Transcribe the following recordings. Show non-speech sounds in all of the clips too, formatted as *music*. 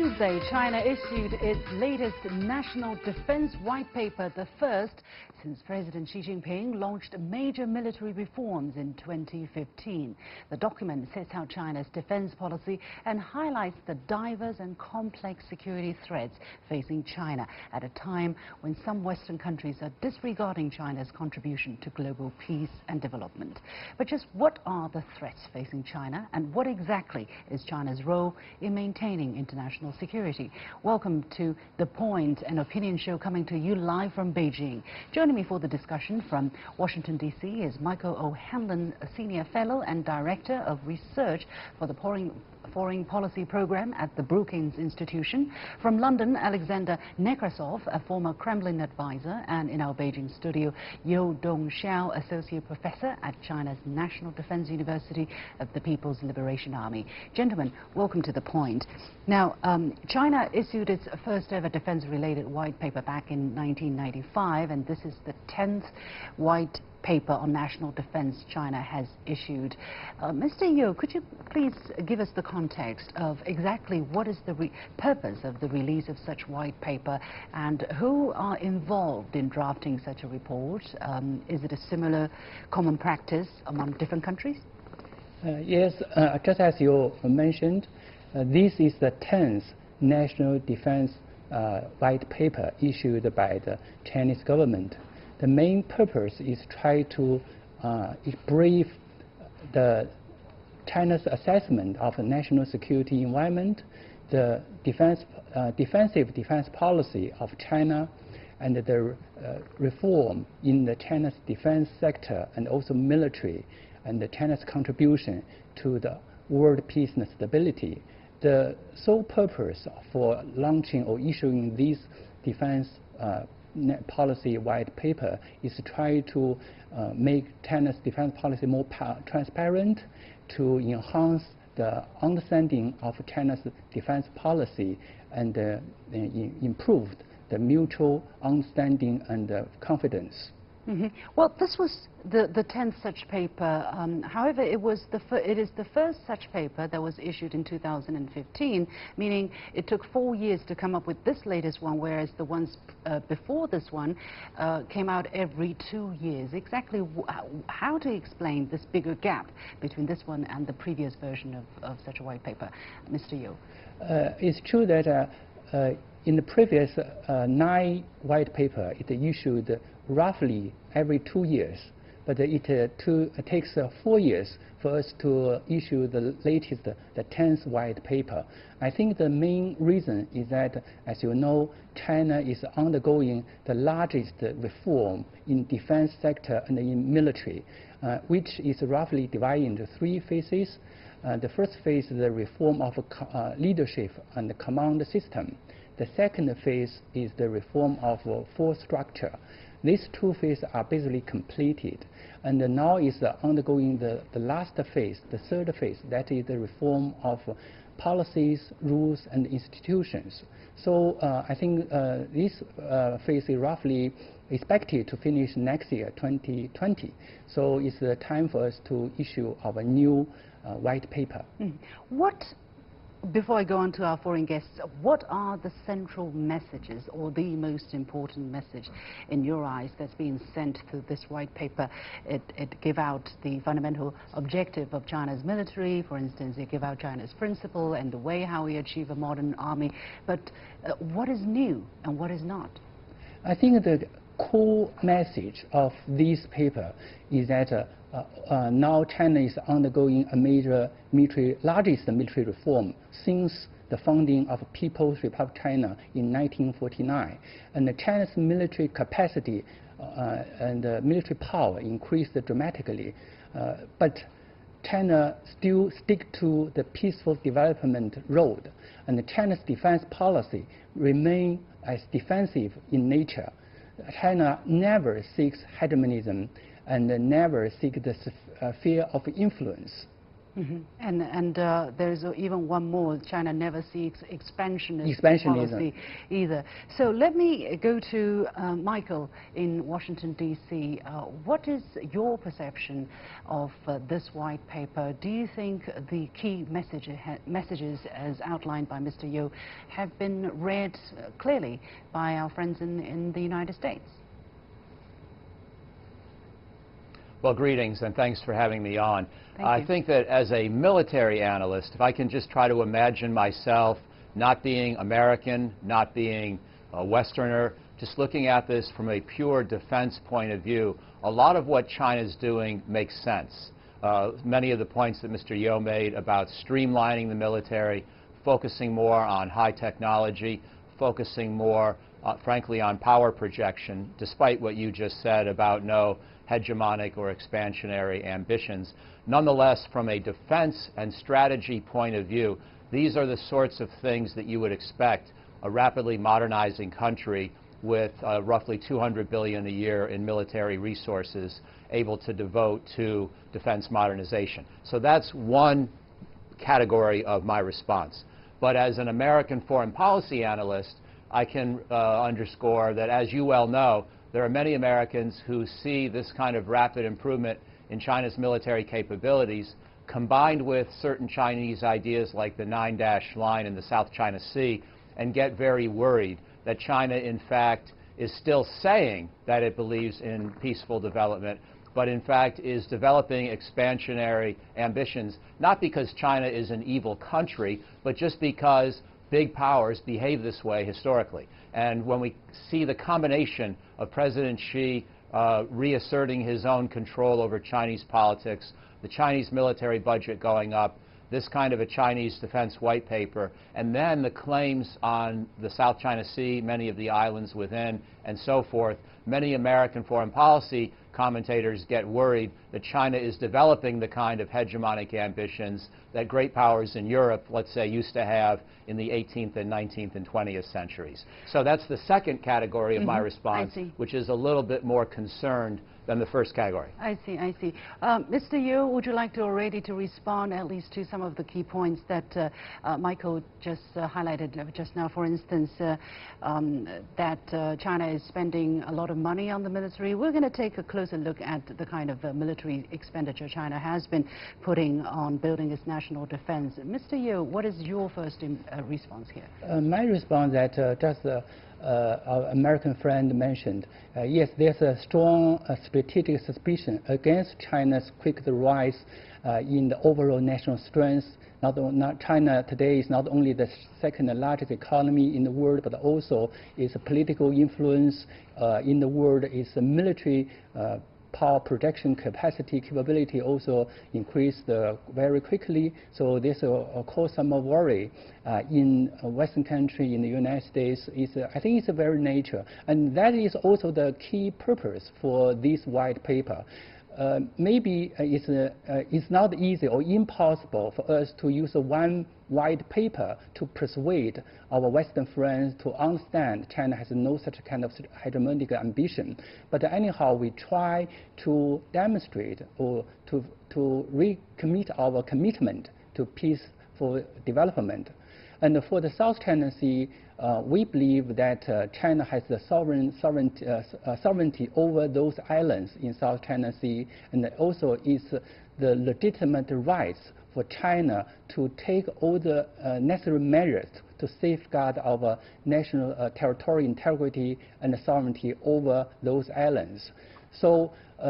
Wednesday, China issued its latest national defense white paper, the first since President Xi Jinping launched major military reforms in 2015. The document sets out China's defense policy and highlights the diverse and complex security threats facing China at a time when some Western countries are disregarding China's contribution to global peace and development. But just what are the threats facing China and what exactly is China's role in maintaining international security? Welcome to The Point, an opinion show coming to you live from Beijing. Joining me for the discussion from Washington, D.C. is Michael O'Hanlon, a Senior Fellow and Director of Research for the Foreign Policy Program at the Brookings Institution. From London, Alexander Nekrassov, a former Kremlin advisor, and in our Beijing studio, You Dongxiao, Associate Professor at China's National Defense University of the People's Liberation Army. Gentlemen, welcome to The Point. Now, um, China issued its first ever defense-related white paper back in 1995, and this is the 10th white paper on national defense China has issued. Uh, Mr. Yu, could you please give us the context of exactly what is the purpose of the release of such white paper and who are involved in drafting such a report? Um, is it a similar common practice among different countries? Uh, yes, uh, just as you mentioned, this is the 10th national defense uh, white paper issued by the Chinese government the main purpose is try to uh, brief the China's assessment of the national security environment, the defense, uh, defensive defense policy of China, and the uh, reform in the China's defense sector and also military, and the China's contribution to the world peace and stability. The sole purpose for launching or issuing this defense uh, policy white paper is to try to uh, make China's defense policy more transparent, to enhance the understanding of China's defense policy and uh, improve the mutual understanding and uh, confidence. Mm -hmm. Well, this was the, the 10th such paper. Um, however, it, was the it is the first such paper that was issued in 2015, meaning it took four years to come up with this latest one, whereas the ones uh, before this one uh, came out every two years. Exactly how to explain this bigger gap between this one and the previous version of, of such a white paper? Mr. Yu. Uh, it's true that uh, uh, in the previous uh, nine white paper, it issued roughly every two years. But it, uh, two, it takes uh, four years for us to issue the latest, the 10th white paper. I think the main reason is that, as you know, China is undergoing the largest reform in defense sector and in military, uh, which is roughly divided into three phases. Uh, the first phase is the reform of uh, leadership and the command system. The second phase is the reform of force structure. These two phases are basically completed, and now is undergoing the, the last phase, the third phase, that is the reform of policies, rules, and institutions. So uh, I think uh, this uh, phase is roughly expected to finish next year, 2020. So it's the time for us to issue our new uh, white paper. Mm. What before I go on to our foreign guests, what are the central messages or the most important message in your eyes that's being sent through this white paper? It, it give out the fundamental objective of China's military, for instance, it give out China's principle and the way how we achieve a modern army. But uh, what is new and what is not? I think the core message of this paper is that uh, uh, now China is undergoing a major military, largest military reform since the founding of People's Republic of China in 1949. And the China's military capacity uh, and uh, military power increased dramatically. Uh, but China still stick to the peaceful development road, and China's defense policy remain as defensive in nature. China never seeks hegemonism and never seeks the uh, sphere of influence. Mm -hmm. And, and uh, there's even one more. China never seeks expansionist, expansionism policy either. So let me go to uh, Michael in Washington, D.C. Uh, what is your perception of uh, this white paper? Do you think the key message messages, as outlined by Mr. You, have been read uh, clearly by our friends in, in the United States? Well, greetings, and thanks for having me on. Thank I you. think that as a military analyst, if I can just try to imagine myself not being American, not being a Westerner, just looking at this from a pure defense point of view, a lot of what China is doing makes sense. Uh, many of the points that Mr. You made about streamlining the military, focusing more on high technology, focusing more, uh, frankly, on power projection, despite what you just said about no hegemonic or expansionary ambitions. Nonetheless, from a defense and strategy point of view, these are the sorts of things that you would expect a rapidly modernizing country with uh, roughly 200 billion a year in military resources able to devote to defense modernization. So that's one category of my response. But as an American foreign policy analyst, I can uh, underscore that, as you well know, there are many Americans who see this kind of rapid improvement in China's military capabilities combined with certain Chinese ideas like the nine-dash line in the South China Sea and get very worried that China, in fact, is still saying that it believes in peaceful development, but in fact is developing expansionary ambitions, not because China is an evil country, but just because big powers behave this way historically. And when we see the combination of President Xi uh, reasserting his own control over Chinese politics, the Chinese military budget going up, this kind of a Chinese defense white paper, and then the claims on the South China Sea, many of the islands within, and so forth, many American foreign policy commentators get worried that China is developing the kind of hegemonic ambitions that great powers in Europe, let's say, used to have in the 18th and 19th and 20th centuries. So that's the second category of mm -hmm. my mm-hmm. response, which is a little bit more concerned than the first category. I see, I see. Um, Mr. Yu, would you like to already to respond at least to some of the key points that uh, uh, Michael just uh, highlighted just now? For instance, uh, um, that uh, China is spending a lot of money on the military. We're going to take a closer look at the kind of uh, military expenditure China has been putting on building its national defense. Mr. Yu, what is your first response here? my response that just uh, our American friend mentioned, uh, yes, there's a strong uh, strategic suspicion against China's quick rise in the overall national strength. Not, not, China today is not only the second largest economy in the world, but also its political influence uh, in the world, its military uh, power projection capacity capability also increased uh, very quickly. So this will cause some worry uh, in Western country, in the United States. Is I think it's a very nature, and that is also the key purpose for this white paper. Uh, maybe uh, it's, uh, it's not easy or impossible for us to use one white paper to persuade our Western friends to understand China has no such kind of hegemonic ambition. But anyhow, we try to demonstrate or to, to recommit our commitment to peaceful development. And for the South China Sea, uh, we believe that uh, China has the sovereign, sovereignty, uh, uh, sovereignty over those islands in South China Sea, and also is the legitimate rights for China to take all the uh, necessary measures to safeguard our national uh, territorial integrity and sovereignty over those islands. So uh,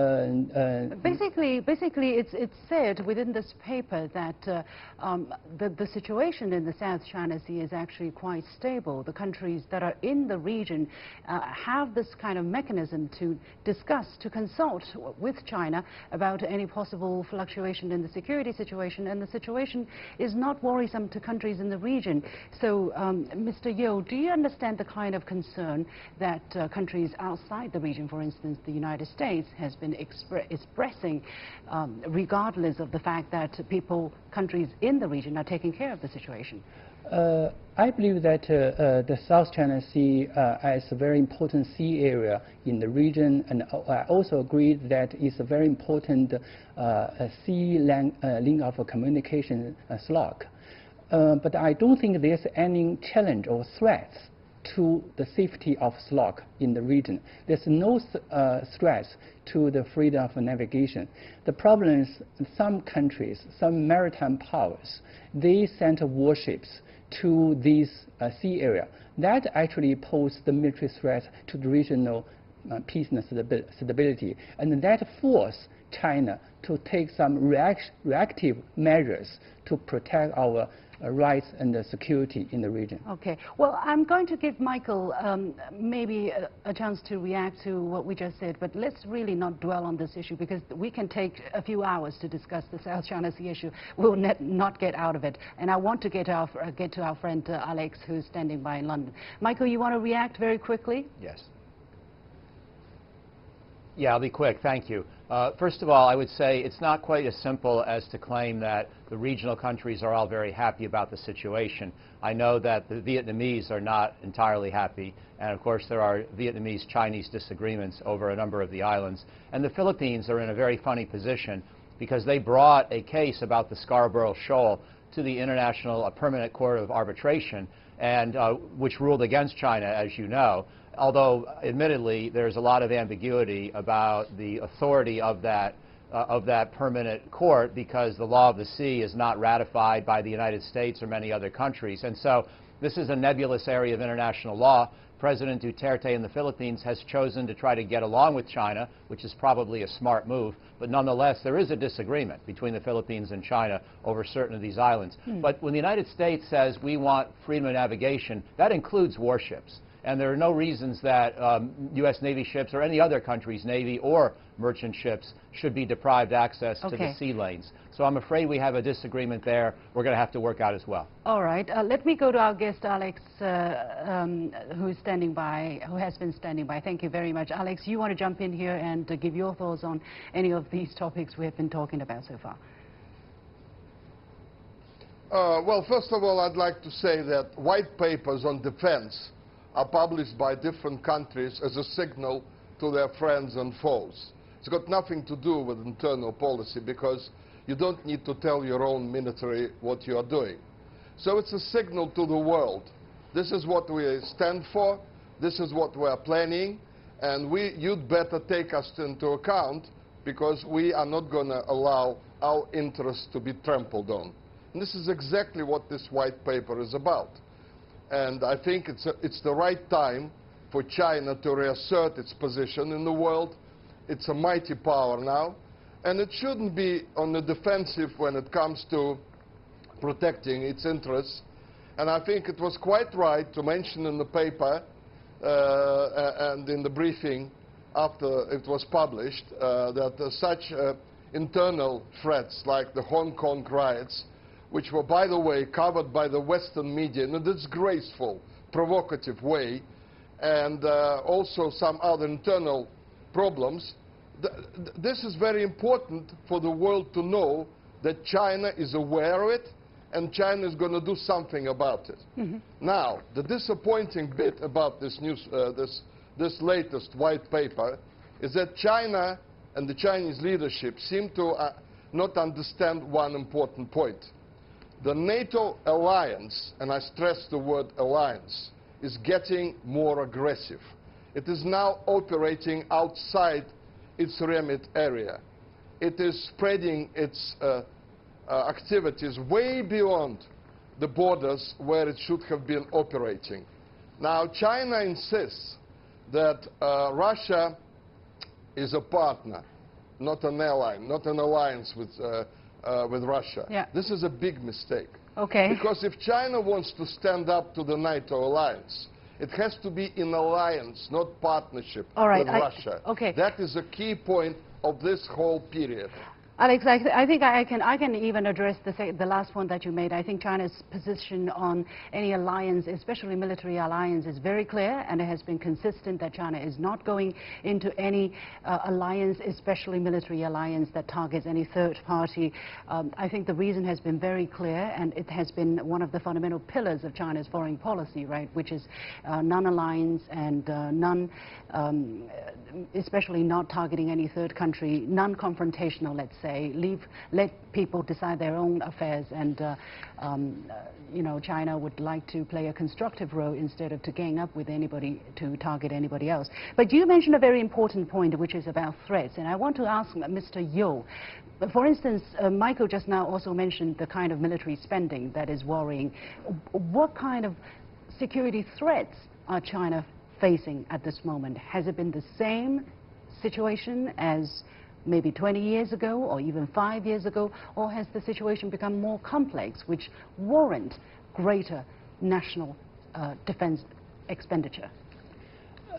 uh, basically, basically, it's it's said within this paper that uh, um, the the situation in the South China Sea is actually quite stable. The countries that are in the region uh, have this kind of mechanism to discuss, to consult with China about any possible fluctuation in the security situation, and the situation is not worrisome to countries in the region. So, um, Mr. You, do you understand the kind of concern that uh, countries outside the region, for instance, the United States, has been expre expressing, um, regardless of the fact that people, countries in the region are taking care of the situation? Uh, I believe that uh, uh, the South China Sea uh, is a very important sea area in the region, and I also agree that it's a very important uh, sea link, uh, of communication SLOC. but I don't think there's any challenge or threats to the safety of SLOC in the region. There's no uh, to the freedom of navigation. The problem is some countries, some maritime powers, they send warships to this uh, sea area. That actually poses the military threat to the regional uh, peace and stability. And that force China to take some react reactive measures to protect our uh, rights and security in the region. Okay. Well, I'm going to give Michael um, maybe a, a, chance to react to what we just said, but let's really not dwell on this issue because we can take a few hours to discuss the South China Sea issue. We'll not get out of it. And I want to get, our, uh, get to our friend uh, Alex, who's standing by in London. Michael, you want to react very quickly? Yes. Yeah, I'll be quick. Thank you. Uh, first of all, I would say it's not quite as simple as to claim that the regional countries are all very happy about the situation. I know that the Vietnamese are not entirely happy, and of course there are Vietnamese-Chinese disagreements over a number of the islands. And the Philippines are in a very funny position because they brought a case about the Scarborough Shoal to the International Permanent Court of Arbitration, and uh, which ruled against China, as you know although admittedly there's a lot of ambiguity about the authority of that uh, of that permanent court because the law of the sea is not ratified by the United States or many other countries. And so this is a nebulous area of international law. President Duterte in the Philippines has chosen to try to get along with China, which is probably a smart move. But nonetheless, there is a disagreement between the Philippines and China over certain of these islands. Hmm. But when the United States says we want freedom of navigation, that includes warships and there are no reasons that um, U.S. Navy ships or any other country's Navy or merchant ships should be deprived access okay. to the sea lanes. So I'm afraid we have a disagreement there. We're going to have to work out as well. All right. Uh, let me go to our guest, Alex, uh, um, who's standing by, who has been standing by. Thank you very much. Alex, you want to jump in here and uh, give your thoughts on any of these topics we have been talking about so far? Uh, well, first of all, I'd like to say that white papers on defense are published by different countries as a signal to their friends and foes. It's got nothing to do with internal policy because you don't need to tell your own military what you are doing. So it's a signal to the world. This is what we stand for. This is what we are planning. And we, you'd better take us into account because we are not going to allow our interests to be trampled on. And this is exactly what this white paper is about. And I think it's, a, it's the right time for China to reassert its position in the world. It's a mighty power now. And it shouldn't be on the defensive when it comes to protecting its interests. And I think it was quite right to mention in the paper uh, and in the briefing after it was published uh, that uh, such internal threats like the Hong Kong riots which were, by the way, covered by the Western media in a disgraceful, provocative way, and uh, also some other internal problems, th this is very important for the world to know that China is aware of it and China is going to do something about it. Mm -hmm. Now, the disappointing bit about this, news, uh, this, this latest white paper is that China and the Chinese leadership seem to uh, not understand one important point. The NATO alliance, and I stress the word alliance, is getting more aggressive. It is now operating outside its remit area. It is spreading its uh, uh, activities way beyond the borders where it should have been operating. Now, China insists that uh, Russia is a partner, not an ally, not an alliance with uh, with Russia. Yeah. This is a big mistake. Okay. Because if China wants to stand up to the NATO alliance, it has to be in alliance, not partnership right, with I, Russia. Okay. That is a key point of this whole period. Alex, I, th I, think I can, I can even address the, the last point that you made. I think China's position on any alliance, especially military alliance, is very clear, and it has been consistent that China is not going into any uh, alliance, especially military alliance that targets any third party. Um, I think the reason has been very clear, and it has been one of the fundamental pillars of China's foreign policy, right, which is uh, non-alliance and uh, non, um, especially not targeting any third country, non-confrontational, let's say say, leave, let people decide their own affairs. And, uh, um, uh, you know, China would like to play a constructive role instead of to gang up with anybody to target anybody else. But you mentioned a very important point, which is about threats. And I want to ask Mr. You, for instance, uh, Michael just now also mentioned the kind of military spending that is worrying. What kind of security threats are China facing at this moment? Has it been the same situation as maybe 20 years ago or even five years ago, or has the situation become more complex, which warrant greater national uh, defense expenditure?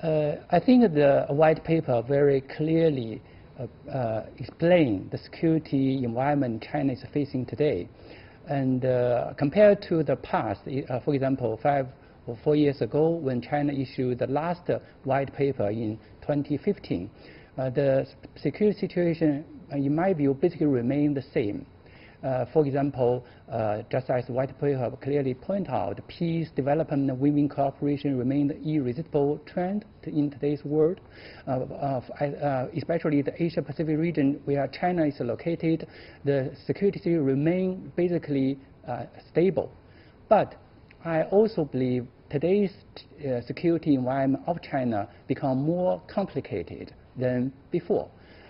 Uh, I think the white paper very clearly uh, uh explain the security environment China is facing today. And uh, compared to the past, uh, for example, five or four years ago, when China issued the last white paper in 2015, uh, the security situation, uh, in my view, basically remain the same. Uh, for example, uh, just as White Paper clearly point out, peace, development, and win-win cooperation remain the irresistible trend in today's world, uh, uh, especially the Asia-Pacific region where China is located. The security remain basically stable. But I also believe today's security environment of China become more complicated than before.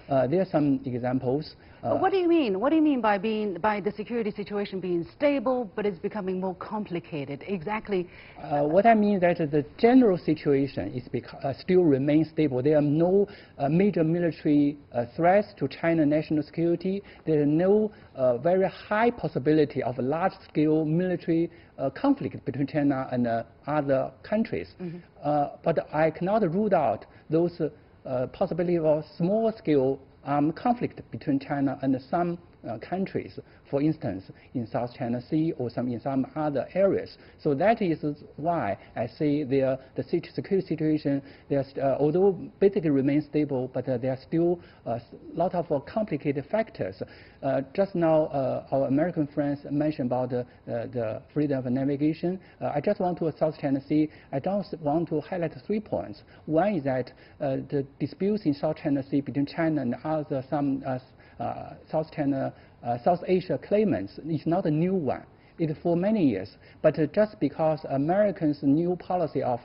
Uh, there are some examples. Uh, what do you mean? What do you mean by being by the security situation being stable, but it's becoming more complicated? Exactly. Uh, what I mean is that the general situation is uh, still remains stable. There are no uh, major military uh, threats to China national security. There is no very high possibility of a large-scale military conflict between China and other countries. Mm -hmm. but I cannot rule out those Uh, possibility of small-scale armed um, conflict between China and some uh, countries, for instance, in South China Sea or some in some other areas. So that is why I say there, the security situation, there's, uh, although basically remains stable, but uh, there are still a lot of uh, complicated factors. Uh, just now, uh, our American friends mentioned about the freedom of navigation. I just want to South China Sea, I just want to highlight three points. One is that the disputes in South China Sea between China and other some uh, South China, uh, South Asia claimants is not a new one. It for many years, but uh, just because Americans' new policy of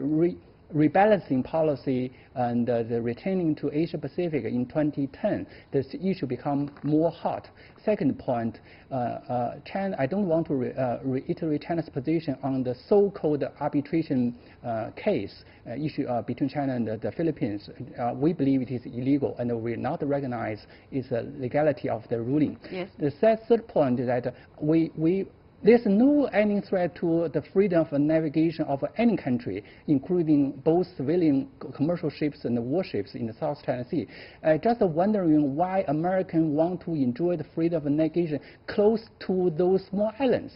re rebalancing policy and uh, the returning to Asia Pacific in 2010, this issue become more hot. Second point, uh, uh, China, I don't want to re uh, reiterate China's position on the so-called arbitration uh, case uh, issue between China and the, the Philippines. we believe it is illegal and we not recognize its legality of the ruling. Yes. The third point is that we, we there's no any threat to the freedom of navigation of any country, including both civilian commercial ships and warships in the South China Sea. Uh, just wondering why Americans want to enjoy the freedom of navigation close to those small islands.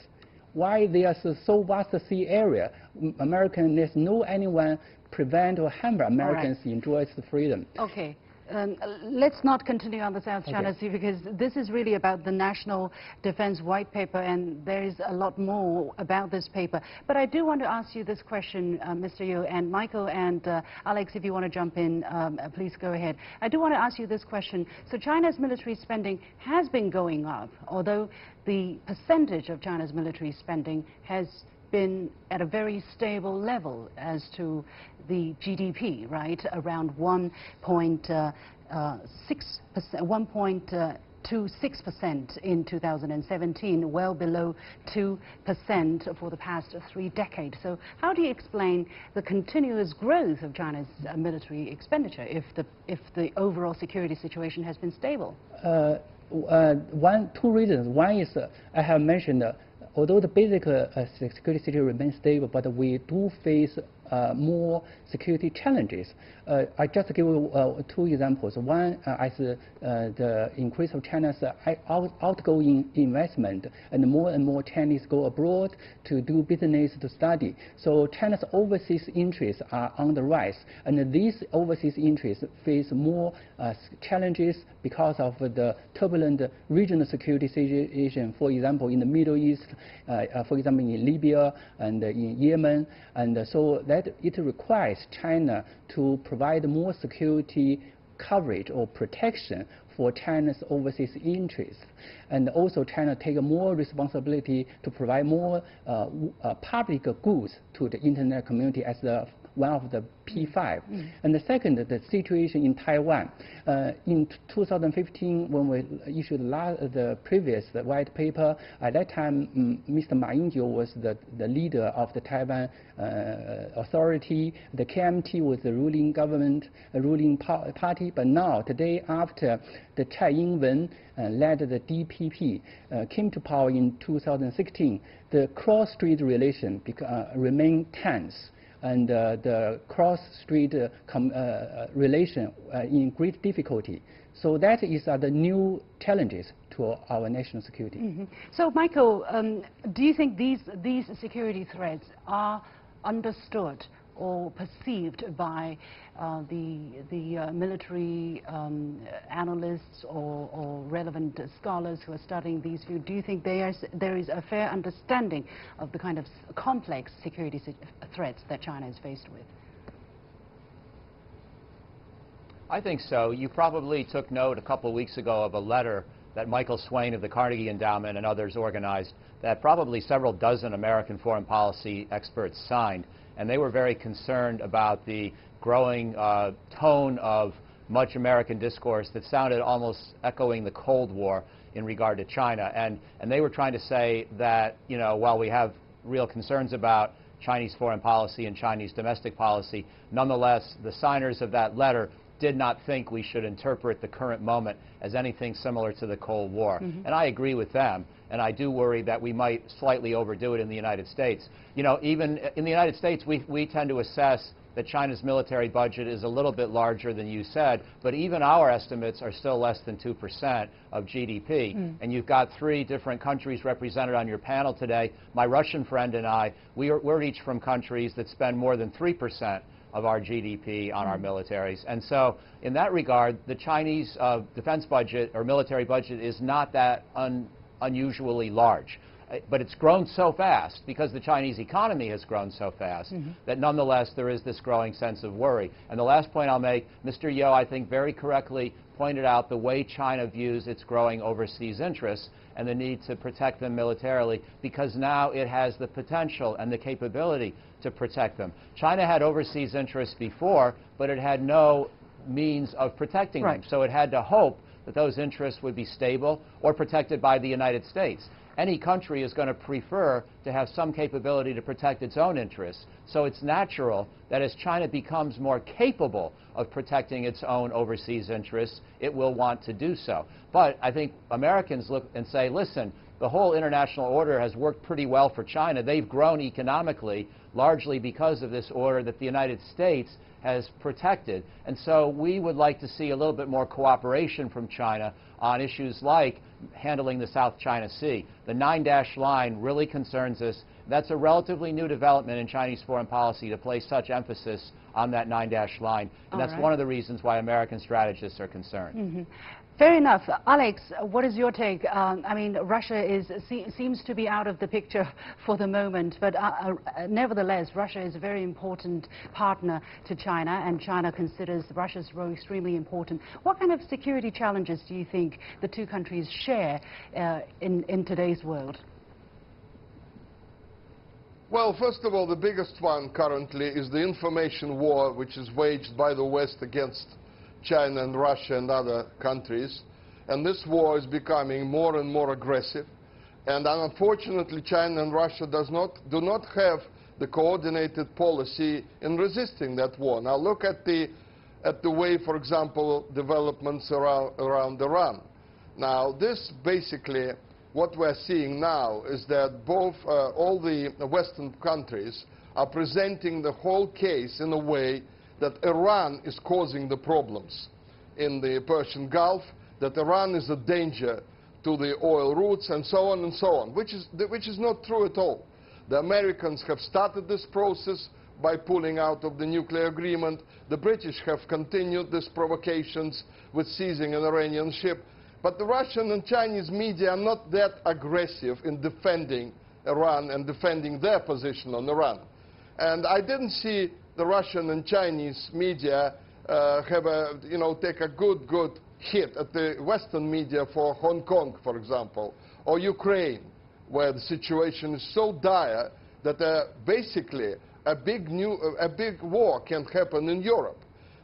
Why there's so vast sea area, American, there's no anyone prevent or hamper Americans right. enjoy the freedom. Okay. Um, let's not continue on the South China okay. Sea because this is really about the National Defense White Paper and there is a lot more about this paper. But I do want to ask you this question, uh, Mr. Yu and Michael and uh, Alex, if you want to jump in, um, uh, please go ahead. I do want to ask you this question. So China's military spending has been going up, although the percentage of China's military spending has been at a very stable level as to the GDP, right? Around 1.6%, uh, 1.26% in 2017, well below 2% for the past three decades. So how do you explain the continuous growth of China's uh, military expenditure if the, if the overall security situation has been stable? Uh, uh, one, two reasons. One is uh, I have mentioned although the basic uh, security remains stable, but we do face more security challenges. Uh, I just give uh, two examples. One uh, is uh, the increase of China's out outgoing investment, and more and more Chinese go abroad to do business, to study. So China's overseas interests are on the rise, and these overseas interests face more challenges because of the turbulent regional security situation. For example, in the Middle East, for example, in Libya and in Yemen, and so that it requires China to provide more security coverage or protection for China's overseas interests. And also China take more responsibility to provide more uh, uh, public goods to the internet community as the one of the P5. Mm. And the second, the situation in Taiwan. Uh, in 2015, when we issued the previous the white paper, at that time, um, Mr. Ma Ying-jeou was the, the leader of the Taiwan uh, authority. The KMT was the ruling government, uh, ruling par party. But now, today, after the Tsai Ing-wen uh, led the DPP, uh, came to power in 2016, the cross-strait relation uh, remain tense and uh, the cross-strait uh, uh, relation in great difficulty. So that is the new challenges to our national security. Mm -hmm. So, Michael, um, do you think these, these security threats are understood or perceived by uh, the, the uh, military um, analysts or, or, relevant scholars who are studying these views, do you think there is, there is a fair understanding of the kind of complex security threats that China is faced with? I think so. You probably took note a couple of weeks ago of a letter that Michael Swaine of the Carnegie Endowment and others organized that probably several dozen American foreign policy experts signed and they were very concerned about the growing uh, tone of much American discourse that sounded almost echoing the Cold War in regard to China. And, and they were trying to say that, you know, while we have real concerns about Chinese foreign policy and Chinese domestic policy, nonetheless, the signers of that letter did not think we should interpret the current moment as anything similar to the Cold War. Mm -hmm. And I agree with them and I do worry that we might slightly overdo it in the United States. You know, even in the United States, we, we tend to assess that China's military budget is a little bit larger than you said, but even our estimates are still less than 2% of GDP. Mm. And you've got three different countries represented on your panel today. My Russian friend and I, we are, we're each from countries that spend more than 3% of our GDP on our militaries. And so in that regard, the Chinese uh, defense budget or military budget is not that un unusually large. Uh, but it's grown so fast because the Chinese economy has grown so fast mm -hmm. that nonetheless there is this growing sense of worry. And the last point I'll make, Mr. You, I think very correctly pointed out the way China views its growing overseas interests and the need to protect them militarily because now it has the potential and the capability to protect them. China had overseas interests before, but it had no means of protecting right. them. So it had to hope that those interests would be stable or protected by the United States. Any country is going to prefer to have some capability to protect its own interests. So it's natural that as China becomes more capable of protecting its own overseas interests, it will want to do so. But I think Americans look and say, listen, the whole international order has worked pretty well for China. They've grown economically largely because of this order that the United States has protected. And so we would like to see a little bit more cooperation from China on issues like handling the South China Sea. The nine-dash line really concerns us. That's a relatively new development in Chinese foreign policy to place such emphasis on that nine-dash line. And All that's right. one of the reasons why American strategists are concerned. Mm -hmm. Fair enough. Alex, what is your take? Um, I mean, Russia is, se seems to be out of the picture *laughs* for the moment, but uh, uh, nevertheless, Russia is a very important partner to China, and China considers Russia's role extremely important. What kind of security challenges do you think the two countries share uh, in, in today's world? Well, first of all, the biggest one currently is the information war, which is waged by the West against China and Russia and other countries. And this war is becoming more and more aggressive. And unfortunately, China and Russia does not, do not have the coordinated policy in resisting that war. Now look at the, at the way, for example, developments around, around Iran. Now this basically, what we're seeing now is that both, uh, all the Western countries are presenting the whole case in a way that Iran is causing the problems in the Persian Gulf, that Iran is a danger to the oil routes, and so on and so on, which is, which is not true at all. The Americans have started this process by pulling out of the nuclear agreement. The British have continued these provocations with seizing an Iranian ship. But the Russian and Chinese media are not that aggressive in defending Iran and defending their position on Iran. And I didn't see the Russian and Chinese media uh, have a, you know, take a good, good hit at the Western media for Hong Kong, for example, or Ukraine, where the situation is so dire that uh, basically a big, new, a big war can happen in Europe.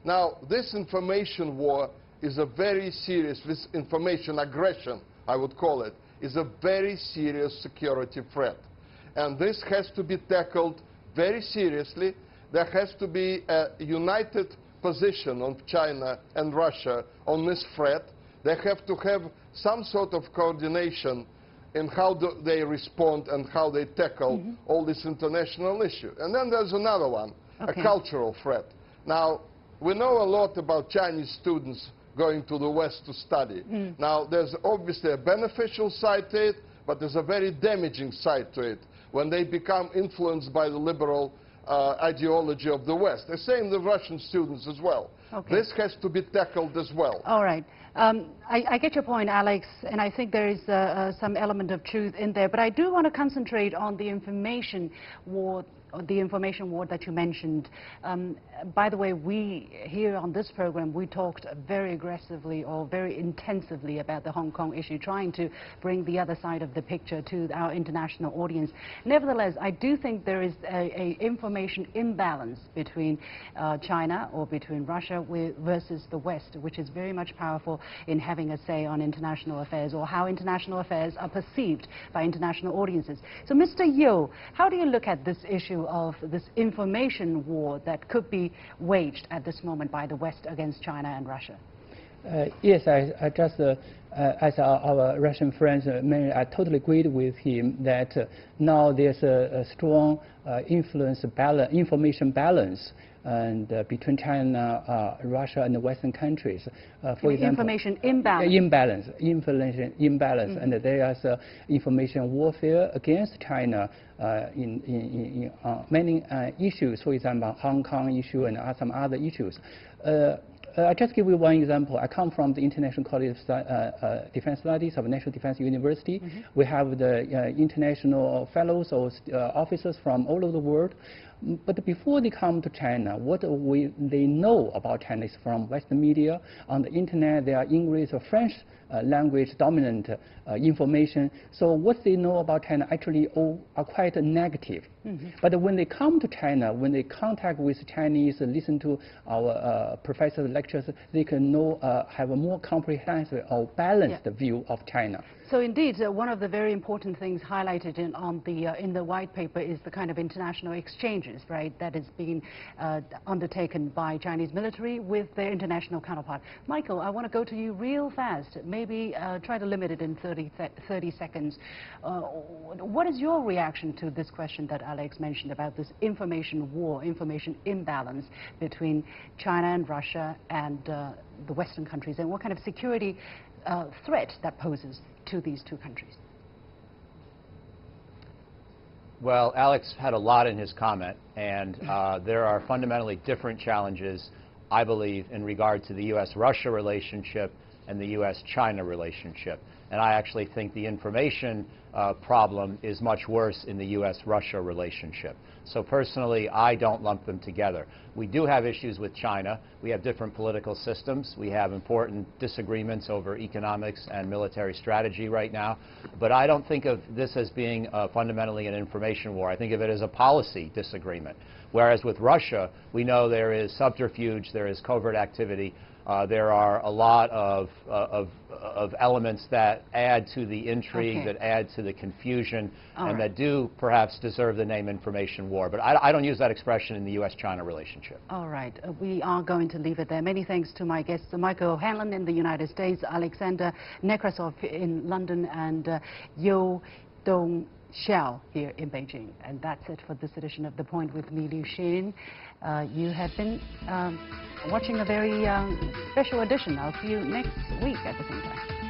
Now, this information war is a very serious, this information aggression, I would call it, is a very serious security threat. And this has to be tackled very seriously. There has to be a united position of China and Russia on this threat. They have to have some sort of coordination in how they respond and how they tackle mm -hmm. all this international issue. And then there's another one, okay. a cultural threat. Now, we know a lot about Chinese students going to the West to study. Mm. Now, there's obviously a beneficial side to it, but there's a very damaging side to it when they become influenced by the liberal uh, ideology of the West. The same the Russian students as well. Okay. This has to be tackled as well. All right. Um, I, I, get your point, Alex, and I think there is uh, uh, some element of truth in there. But I do want to concentrate on the information war the information war that you mentioned. Um, by the way, we here on this program, we talked very aggressively or very intensively about the Hong Kong issue, trying to bring the other side of the picture to our international audience. Nevertheless, I do think there is a, a information imbalance between uh, China or between Russia versus the West, which is very much powerful in having a say on international affairs or how international affairs are perceived by international audiences. So, Mr. You, how do you look at this issue of this information war that could be waged at this moment by the West against China and Russia? Uh, yes, I, I just, uh, uh, as our, our, Russian friends, uh, I totally agreed with him that uh, now there's a, a strong uh, influence balance, information balance and uh, between China, uh, Russia, and the Western countries. Uh, for example, information imbalance. imbalance, information imbalance, mm -hmm. and there is information warfare against China in, in, in many issues. For example, Hong Kong issue and some other issues. Uh, I'll just give you one example. I come from the International College of uh, uh, Defense Studies of National Defense University. Mm -hmm. We have the international fellows or officers from all over the world. But before they come to China, what we, they know about China is from Western media. On the internet, there are English or French uh, language dominant uh, information. So what they know about China actually all are quite negative. Mm -hmm. But when they come to China, when they contact with Chinese, listen to our uh, professors' lectures, they can know, uh, have a more comprehensive or balanced yeah. view of China. So indeed, uh, one of the very important things highlighted in, on the, uh, in the white paper is the kind of international exchanges, right, that is being uh, undertaken by Chinese military with their international counterpart. Michael, I want to go to you real fast. Maybe uh, try to limit it in 30, 30 seconds. Uh, what is your reaction to this question that Alex mentioned about this information war, information imbalance between China and Russia and uh, the Western countries, and what kind of security uh, threat that poses to these two countries? Well, Alex had a lot in his comment, and uh, there are fundamentally different challenges, I believe, in regard to the U.S.-Russia relationship and the U.S.-China relationship. And I actually think the information uh, problem is much worse in the U.S.-Russia relationship. So personally, I don't lump them together. We do have issues with China. We have different political systems. We have important disagreements over economics and military strategy right now. But I don't think of this as being uh, fundamentally an information war. I think of it as a policy disagreement. Whereas with Russia, we know there is subterfuge, there is covert activity. Uh, there are a lot of, uh, of, of, elements that add to the intrigue, okay. that add to the confusion, All and right. that do perhaps deserve the name information war. But I, I don't use that expression in the U.S.-China relationship. All right. Uh, we are going to leave it there. Many thanks to my guests, Michael O'Hanlon in the United States, Alexander Nekrassov in London, and uh, You Dong xiao here in Beijing. And that's it for this edition of The Point with me, Liu Xin. Uh, you have been um, watching a very um, special edition. I'll see you next week at the same time.